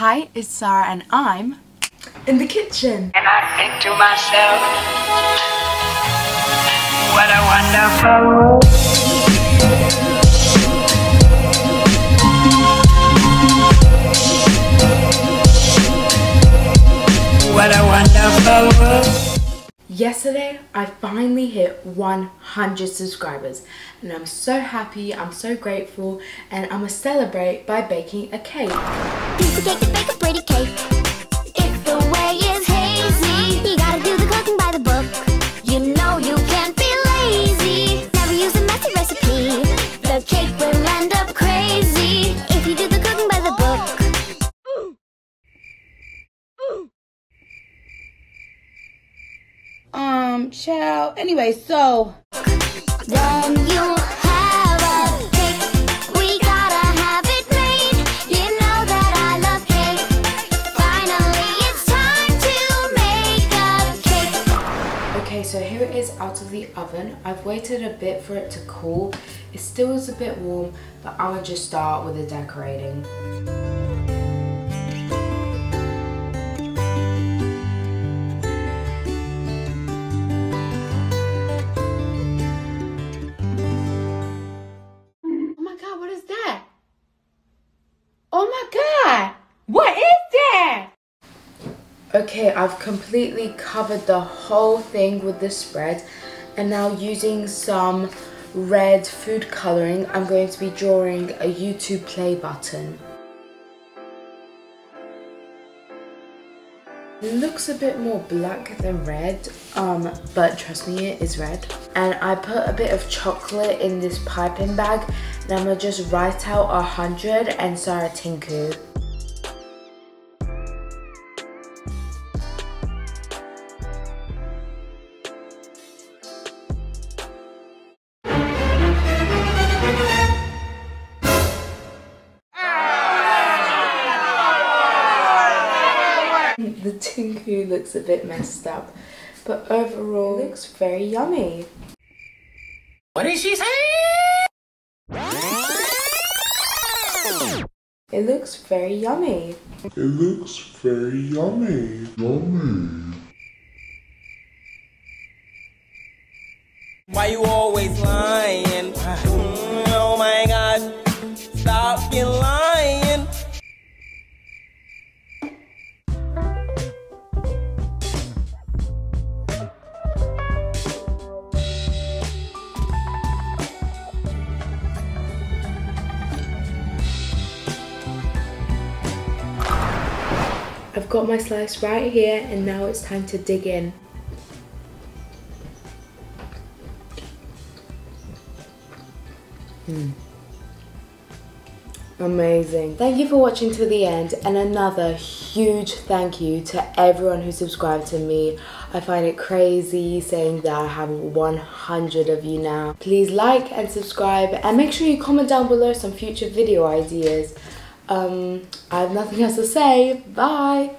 Hi, it's Sara and I'm in the kitchen. And I think to myself, what a wonderful Yesterday, I finally hit 100 subscribers and I'm so happy, I'm so grateful and I'm gonna celebrate by baking a cake. Um, child. Anyway, so Then you have a cake. We gotta have it made. You know that I love cake. Finally, it's time to make a cake. Okay, so here it is out of the oven. I've waited a bit for it to cool. It still is a bit warm, but I will just start with the decorating. What is that? Oh my god! What is that? Okay, I've completely covered the whole thing with the spread and now using some red food coloring, I'm going to be drawing a YouTube play button. Looks a bit more black than red, um, but trust me, it is red. And I put a bit of chocolate in this piping bag and I'm gonna just write out a hundred and Sara Tincu. The Tincu looks a bit messed up, but overall it looks very yummy. What did she say? It looks very yummy. It looks very yummy. Yummy. Why you always lying? I've got my slice right here and now it's time to dig in. Mm. Amazing. Thank you for watching to the end and another huge thank you to everyone who subscribed to me. I find it crazy saying that I have 100 of you now. Please like and subscribe and make sure you comment down below some future video ideas. Um, I have nothing else to say. Bye.